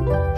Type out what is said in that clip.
Bye.